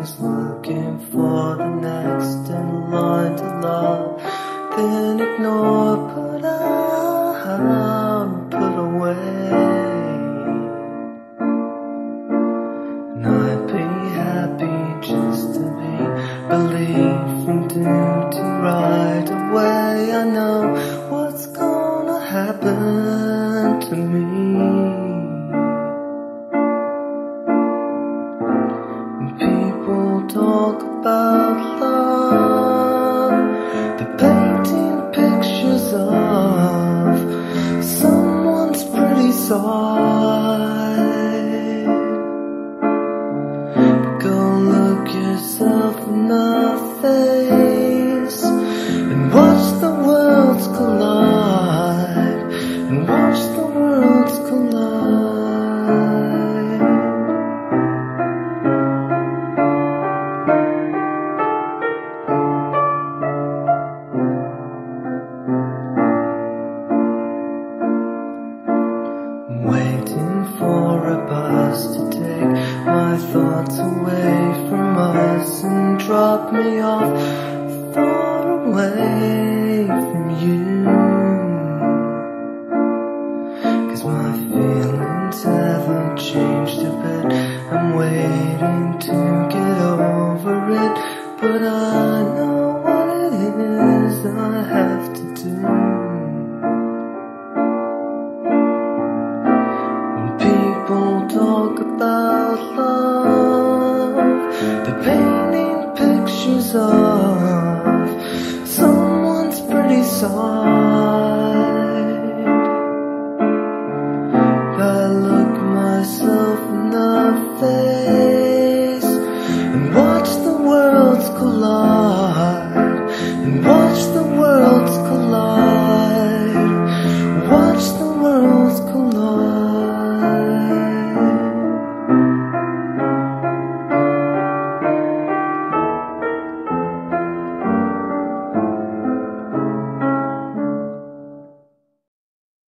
always looking for the next in line to love, then ignore, put out, put away. And I'd be happy just to be believed from doomed to right away. I know talk about love, they're painting pictures of someone's pretty side. Go look yourself in the face to take my thoughts away from us and drop me off far away from you. Cause my feelings haven't changed a bit. I'm waiting to get over it, but I know what it is I have about love They're painting pictures of Someone's pretty side. I look myself in the face And watch the worlds collide.